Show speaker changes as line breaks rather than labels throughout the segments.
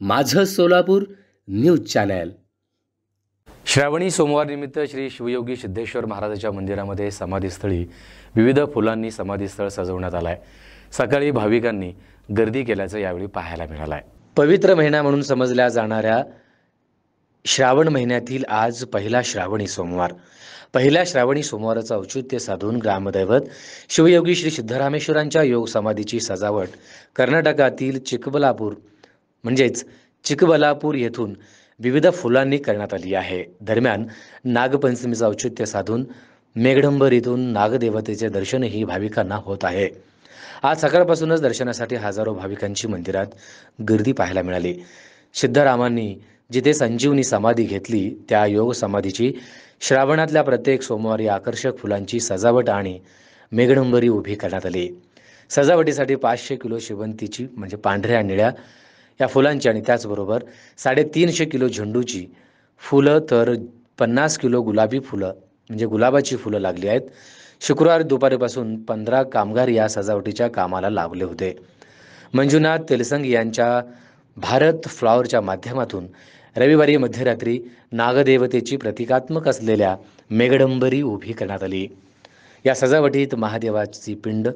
माझं Solapur news channel.
श्रावणी सोमवारनिमित्त श्री शिवयोगी सिद्धेश्वर महाराजाच्या मंदिरामध्ये समाधीस्थळी विविध फुलांनी समाधीस्थळ सजवण्यात आलं आहे सकाळी भाविकांनी गर्दी केल्याचं यावेळी पाहायला मिळालं आहे पवित्र महिना म्हणून समजल्या जाणाऱ्या श्रावण महिन्यातील आज पहिला श्रावणी सोमवार. पहिल्या श्रावणी सोमवाराचं औचित्य साधून ग्रामदैवत शिवयोगी श्री सिद्धरामेश्वरांच्या योग समाधीची सजावट कर्नाटकातील चिकबलापूर म्हणजेच चिकबलापूर येथून विविध फुलांनी करण्यात आली आहे. दरम्यान नागपंचमीचं औचित्य साधून मेघडंबर इथून नागदेवतेचे दर्शनही भाविकांना होत आहे. आज सकाळपासूनच दर्शनासाठी हजारो भाविकांची मंदिरात गर्दी पाहायला मिळाली. सिद्धरामांनी जिथे संजीवनी समाधी घेतली त्या योग समाधीची श्रावणातल्या प्रत्येक सोमवारी आकर्षक फुलांची सजावट आणि मेघडंबरी उभी करण्यात आली. सजावटीसाठी पाचशे किलो शिवंतीची म्हणजे पांढऱ्या निळ्या या फुलांची आणि त्याचबरोबर साडेतीनशे किलो झेंडूची फुलं तर पन्नास किलो गुलाबी फुलं म्हणजे गुलाबाची फुलं लागली आहेत. शुक्रवारी दुपारीपासून पंधरा कामगार या सजावटीच्या कामाला लावले होते. मंजुनाथ तेलसंग यांच्या भारत फ्लॉवरच्या माध्यमातून रविवारी मध्यरात्री नागदेवतेची प्रतिकात्मक असलेल्या मेघडंबरी उभी करण्यात आली. या सजावटीत महादेवाची पिंड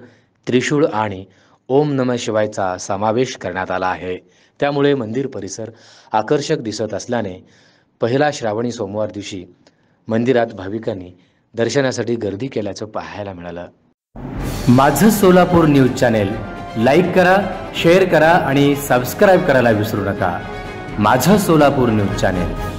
त्रिशूळ आणि ओम नम शिवायचा समावेश करण्यात आला आहे. त्यामुळे मंदिर परिसर आकर्षक दिसत असल्याने पहिला श्रावणी सोमवार दिवशी मंदिरात भाविकांनी दर्शनासाठी गर्दी केल्याचं पाहायला मिळालं.
माझं सोलापूर न्यूज चॅनेल लाईक करा शेअर करा आणि सबस्क्राईब करायला विसरू नका. माझं सोलापूर न्यूज चॅनेल.